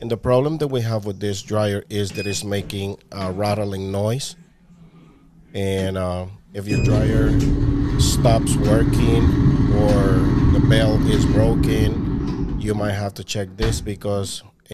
And the problem that we have with this dryer is that it's making a rattling noise. And uh, if your dryer stops working or the belt is broken, you might have to check this because